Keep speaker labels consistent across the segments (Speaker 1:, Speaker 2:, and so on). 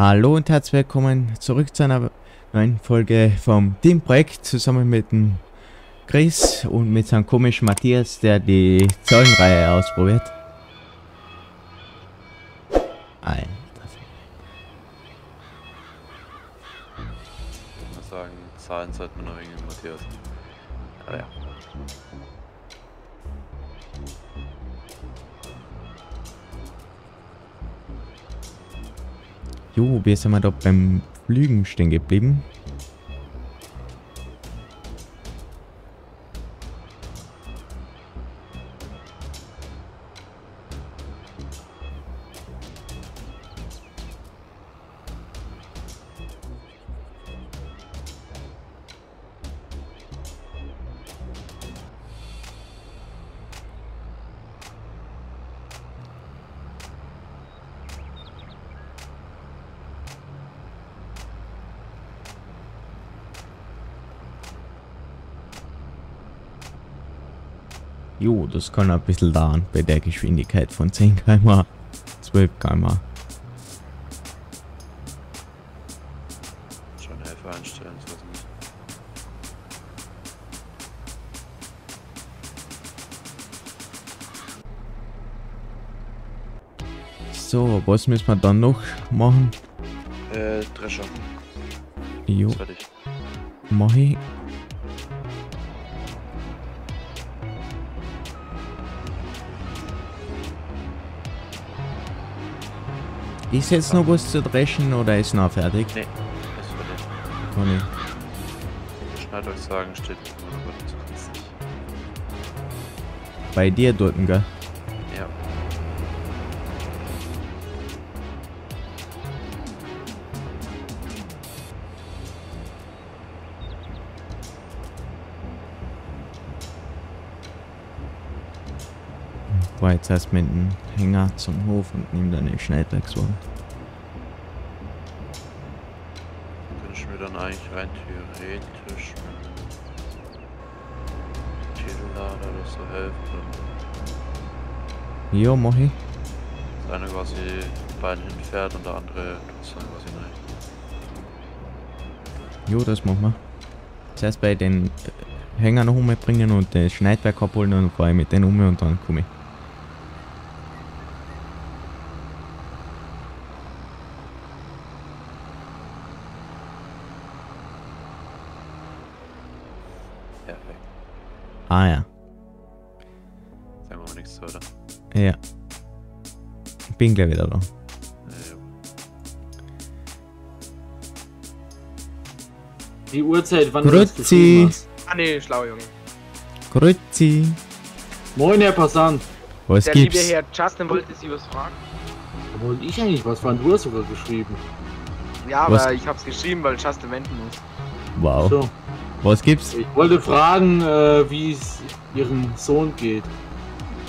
Speaker 1: Hallo und herzlich willkommen zurück zu einer neuen Folge vom Teamprojekt zusammen mit dem Chris und mit seinem komischen Matthias, der die Zahlenreihe ausprobiert. Alter.
Speaker 2: Ich muss sagen, Zahlen sollte man noch irgendwie Matthias. Aber ja.
Speaker 1: Jo, wir sind wir da beim Flügen stehen geblieben. Jo, das kann ein bisschen dauern bei der Geschwindigkeit von 10 km 12 km
Speaker 2: Schon Helfer einstellen, so nicht.
Speaker 1: So, was müssen wir dann noch machen?
Speaker 2: Äh, Drescher.
Speaker 1: Jo, mach ich. Ist jetzt noch was zu dreschen oder ist noch fertig?
Speaker 2: Nee, ist fertig.
Speaker 1: Kann ich.
Speaker 2: Schneidwerkswagen steht aber das kannst nicht.
Speaker 1: Bei dir dort, gell? War jetzt erst mit dem Hänger zum Hof und nimm dann den Schneidwerkswagen.
Speaker 2: Könnte ich mir dann eigentlich rein theoretisch mit dem Tellader oder so helfen.
Speaker 1: Ja, mach ich.
Speaker 2: Das eine quasi Bein hinfährt und der andere dann quasi nein.
Speaker 1: Jo, das machen wir. Zuerst bei den Hänger noch umbringen und das Schneidwerk abholen und dann fahre ich mit denen um und dann komme ich. Ah ja.
Speaker 2: Sagen wir mal nichts weiter.
Speaker 1: Ja. Bin gleich wieder da.
Speaker 3: Die Uhrzeit, wann
Speaker 1: Grüezi.
Speaker 3: du das geschrieben hast.
Speaker 4: Ah ne, schlau Junge.
Speaker 1: Grüezi.
Speaker 3: Moin, Herr Passant.
Speaker 1: Was
Speaker 4: Der
Speaker 1: gibt's?
Speaker 4: liebe Herr Justin wollte Sie was fragen.
Speaker 3: Wo wollte ich eigentlich was fragen? Du hast sogar geschrieben.
Speaker 4: Ja, aber
Speaker 1: Was?
Speaker 4: ich hab's geschrieben, weil Justin wenden muss.
Speaker 1: Wow.
Speaker 3: So.
Speaker 1: Was gibt's?
Speaker 3: Ich wollte fragen, äh, wie es Ihrem Sohn geht.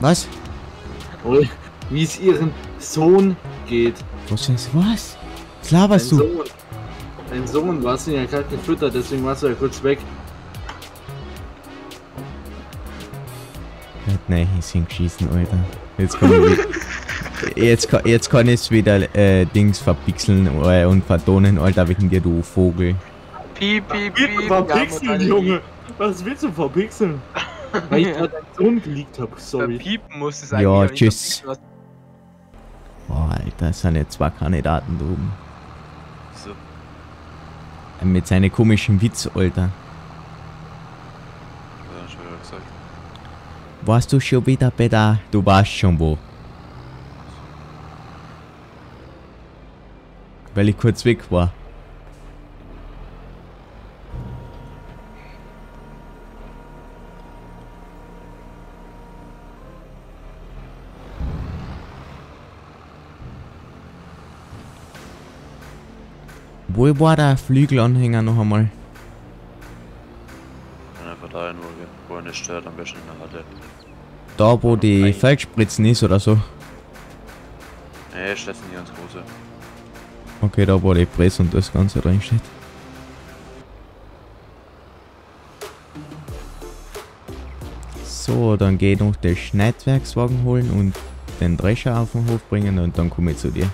Speaker 1: Was?
Speaker 3: Wie es Ihrem Sohn geht.
Speaker 1: Was ist was? Was
Speaker 3: Dein
Speaker 1: laberst du?
Speaker 3: Sohn. Dein Sohn, du hast ihn ja gerade gefüttert, deswegen warst du ja kurz weg.
Speaker 1: Nein, ich sind geschissen, Alter. Jetzt kann ich wieder, jetzt kann, jetzt kann ich wieder äh, Dings verpixeln äh, und vertonen, Alter, wegen dir, du Vogel.
Speaker 4: Piep, piep, piep. uns alle
Speaker 3: Was willst du verpixeln? Weil ich gerade deinen Sohn geleakt habe,
Speaker 4: lieb.
Speaker 3: sorry.
Speaker 4: Verpiepen muss es
Speaker 1: Ja,
Speaker 4: eigentlich. nicht
Speaker 1: tschüss. Boah, Alter, das sind jetzt zwei Kandidaten da oben.
Speaker 2: so.
Speaker 1: Äh, Mit seinen komischen Witz, Alter.
Speaker 2: Ja, schon wieder gesagt.
Speaker 1: Warst du schon wieder bei der... Du warst schon wo. Weil ich kurz weg war. Wo war der Flügelanhänger noch einmal?
Speaker 2: Dann einfach dahin, wo, wir- wo er nicht stört, am besten in der Halle.
Speaker 1: Da, wo die Feldspritzen ist oder so.
Speaker 2: Nee, ich lasse nicht ganz große.
Speaker 1: Okay, da wo die Presse und das Ganze reinsteht. So, dann geh noch den Schneidwerkswagen holen und den Drescher auf den Hof bringen und dann komme ich zu dir.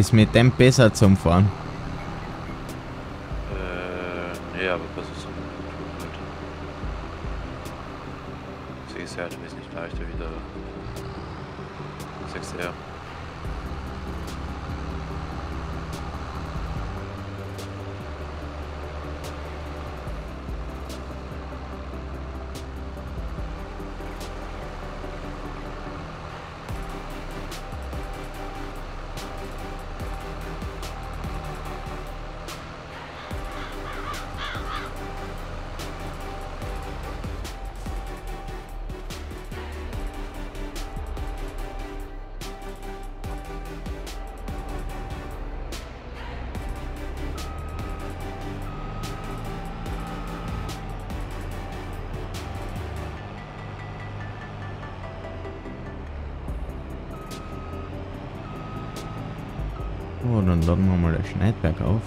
Speaker 1: Ist mit dem besser zum Fahren. Oh, dann laden wir mal den Schneidberg auf.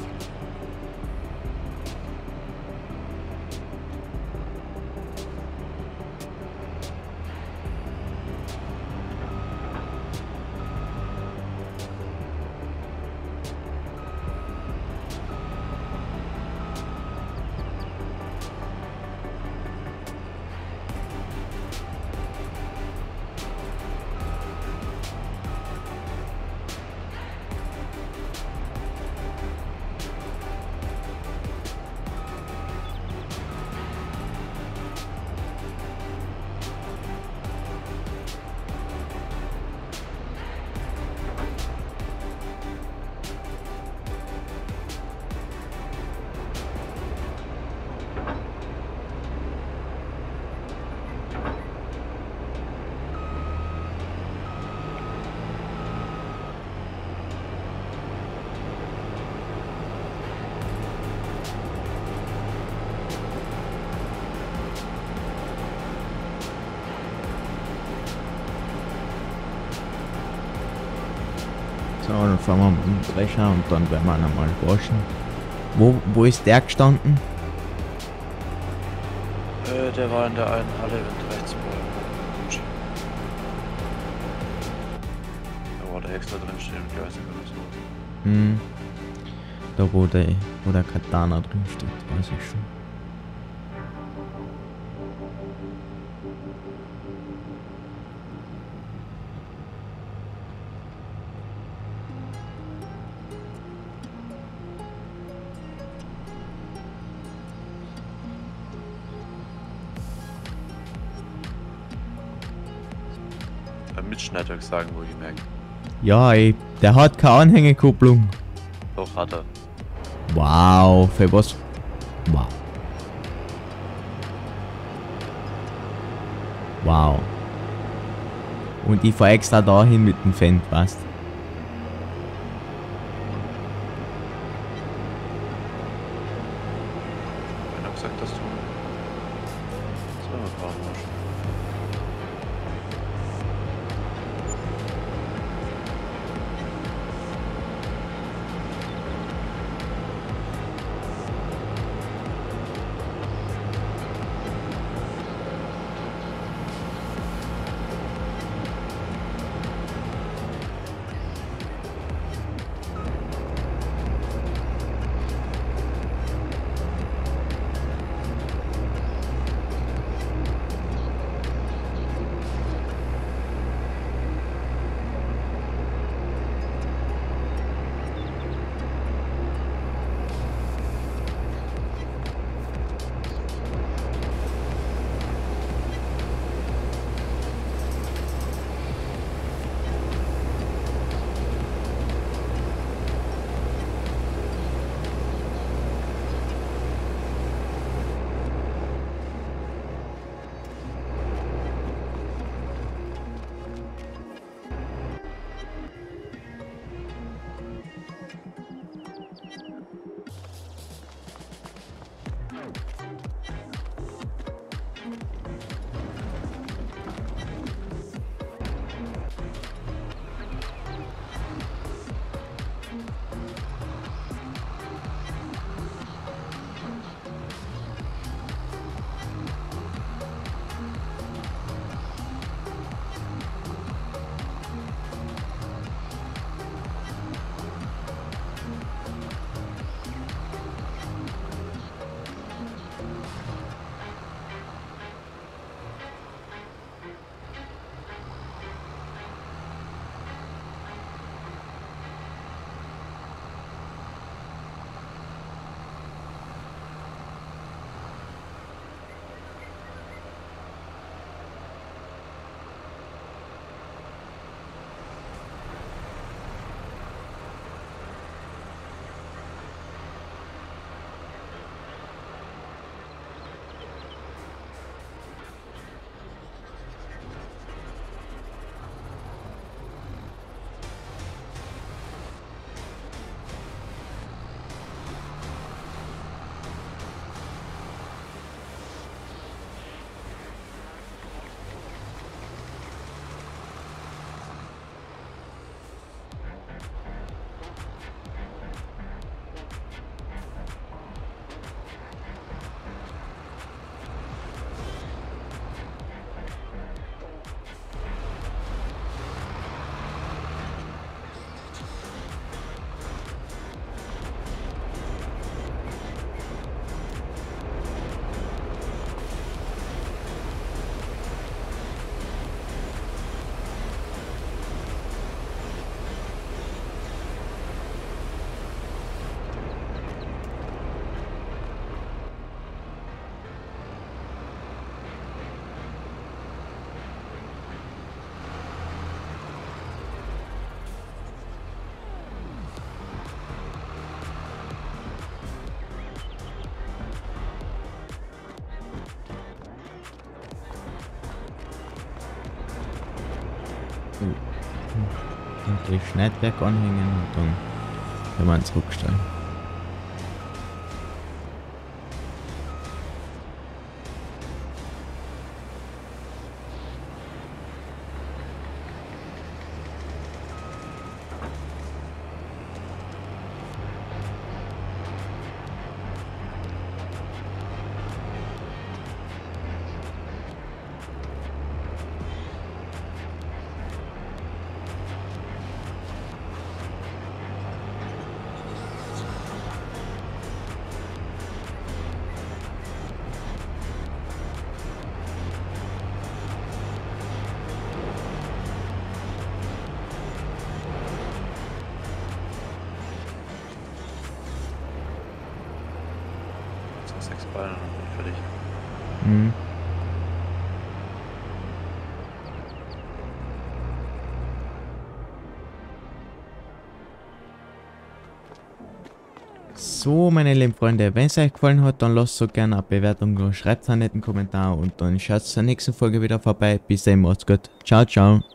Speaker 1: Fahren wir mit dem Drescher und dann werden wir ihn einmal waschen. Wo, wo ist der gestanden?
Speaker 2: Äh, der war in der einen Halle in rechts Da war der extra drin stehen und Gleisig oder so.
Speaker 1: Hm. Da wo der, wo der Katana drin steht, weiß ich schon.
Speaker 2: Beim Mitschneidwerk sagen, wo die merken.
Speaker 1: Ja, ey, der hat keine Anhängekupplung.
Speaker 2: Doch hat er.
Speaker 1: Wow, für was? Wow. Wow. Und ich fahr extra dahin mit dem Fendt, weißt
Speaker 2: Wenn er gesagt, dass du. So,
Speaker 1: und durch Schneidwerk anhängen und dann kann man es rückstellen.
Speaker 2: So sechs Beine und fertig.
Speaker 1: Mhm. So, meine lieben Freunde, wenn es euch gefallen hat, dann lasst so gerne eine Bewertung da, schreibt einen netten Kommentar und dann schaut zur nächsten Folge wieder vorbei. Bis dahin, macht's gut. Ciao, ciao.